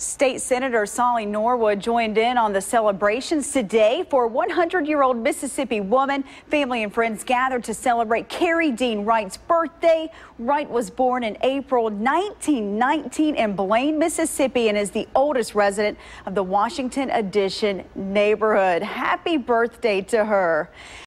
State Senator Sollie Norwood joined in on the celebrations today for a 100-year-old Mississippi woman. Family and friends gathered to celebrate Carrie Dean Wright's birthday. Wright was born in April 1919 in Blaine, Mississippi, and is the oldest resident of the Washington Addition neighborhood. Happy birthday to her.